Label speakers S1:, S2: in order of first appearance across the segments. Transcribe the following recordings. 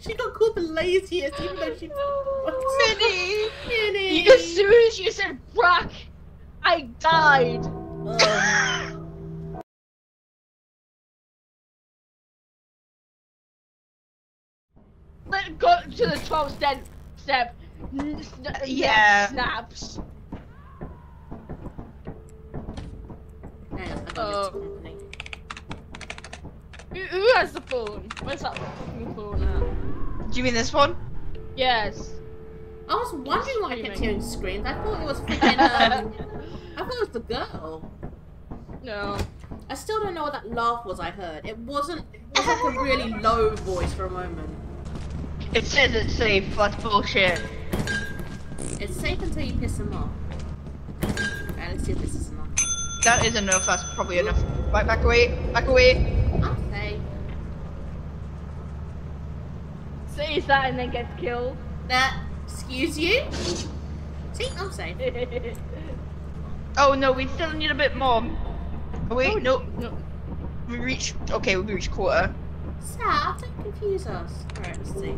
S1: She got called the laziest, even though she.
S2: Mini!
S1: Mini.
S2: As soon as you said Brock, I died.
S1: Ugh.
S2: Let go to the 12 step. step.
S3: Yeah.
S2: Snaps.
S1: Hang on, I got
S2: Oh. Who, who has the phone? Where's that fucking phone at?
S3: Do you mean this one?
S2: Yes.
S1: I was wondering why I kept
S2: Screaming.
S1: hearing screams. I thought it was freaking. Um, I thought it was the girl.
S2: no.
S1: I still don't know what that laugh was. I heard it wasn't. It was like a really low voice for a moment.
S3: It says it's safe, that's bullshit.
S1: It's safe until you piss him off. Okay, let's see if this is enough.
S3: That is enough, that's probably enough. Right, back away, back away.
S1: Okay.
S2: Says that and then gets killed.
S1: That. Excuse you. See, I'm safe.
S3: Oh no, we still need a bit more. Oh, wait, no,
S2: no.
S3: we reached, okay, we reached quarter.
S1: Sal, don't confuse us. Alright, let's see.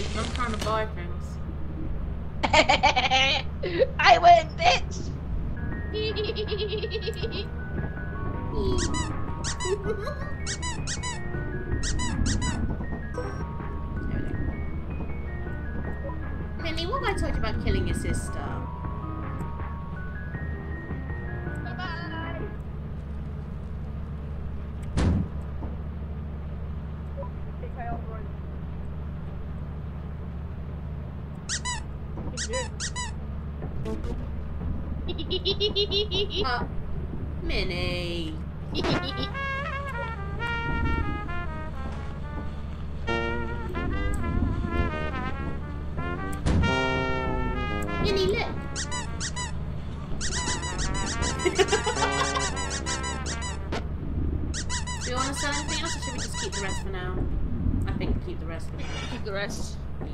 S1: Not killing I'm trying to buy things.
S3: I win, bitch!
S1: Mini, what have I told you about killing your sister? Uh, Mini. Mini, look. Do you want to sell anything else, or should we just keep the rest for now? I think keep the rest for now.
S2: Keep the rest.
S1: oh,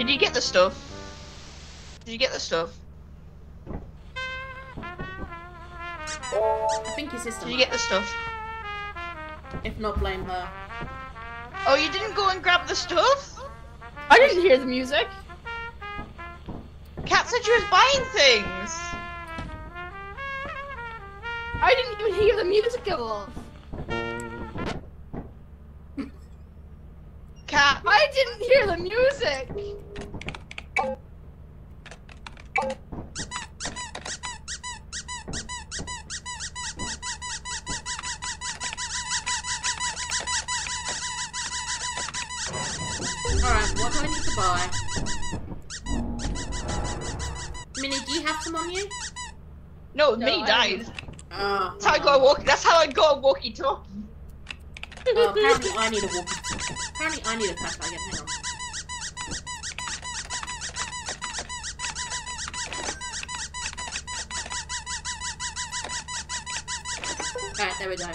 S3: Did you get the stuff? Did you get the stuff?
S1: I think your sister.
S3: Did you get the stuff?
S1: If not, blame her.
S3: Oh, you didn't go and grab the stuff?
S2: I didn't hear the music.
S3: Kat said she was buying things.
S2: I didn't even hear the music go off.
S3: Kat,
S2: I didn't hear the music.
S1: Alright, what do I need to buy? Mini, do you have some on you?
S3: no,
S2: No,
S3: me
S2: I
S3: died.
S1: Oh,
S3: That's how I got a walkie. That's how I got a walkie-talkie.
S1: oh, apparently I need a walkie. Apparently I need a flashlight again. Hang on. Alright, there we go.